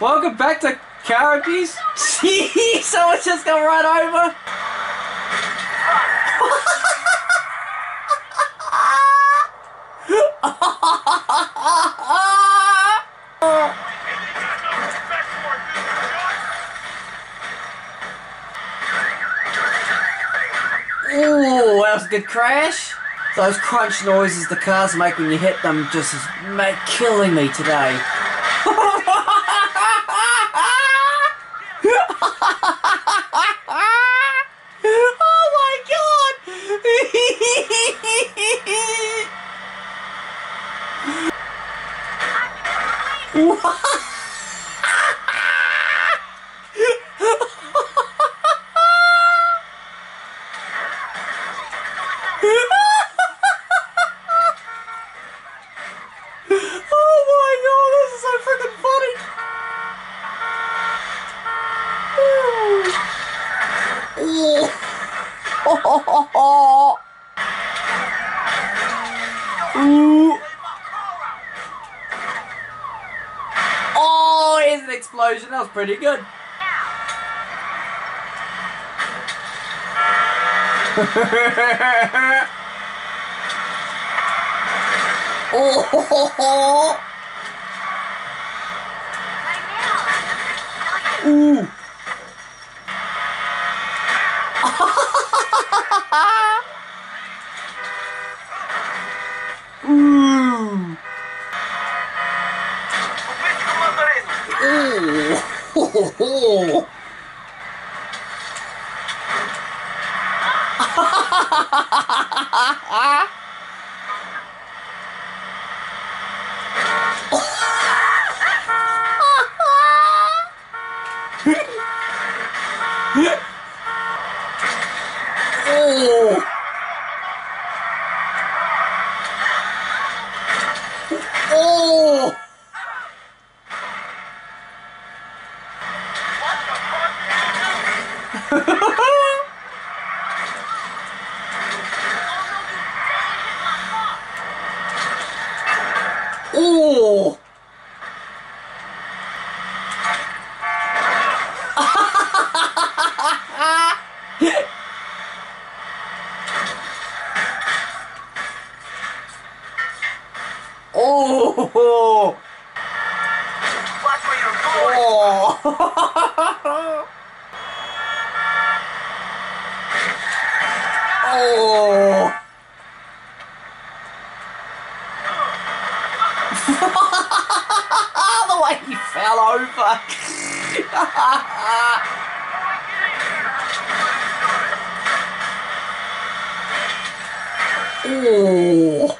Welcome back to Car Abuse. Gee, someone just got run over. Ooh, that was a good crash. Those crunch noises the cars make when you hit them just make killing me today. Mau? Explosion. That was pretty good. oh. Ooh. Ooh. Oh. Oh. Oh. Oh. Watch where you're going. Oh. Oh. the way he fell over. oh.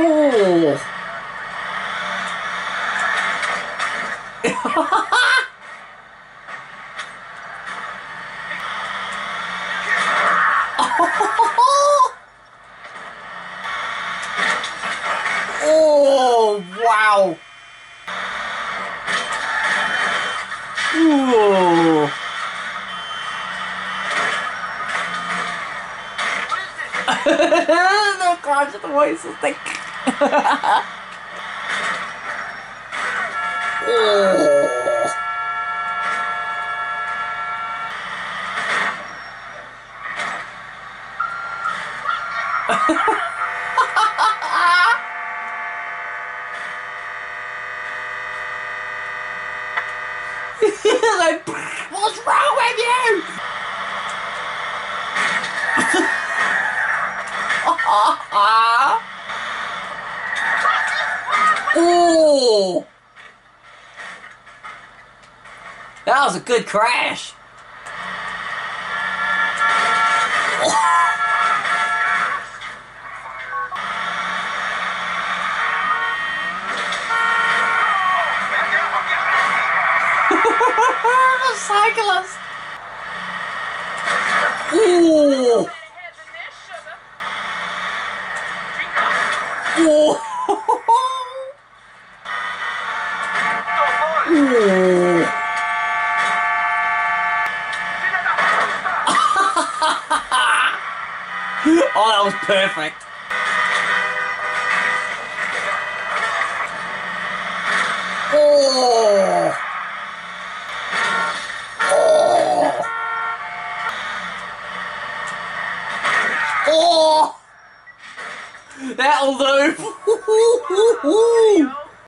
Oh. the voice is thick. like, what's wrong with you? Ooh. That was a good crash. cyclist. Ooh. Oh, that was perfect. Oh. Oh. Oh. That'll do.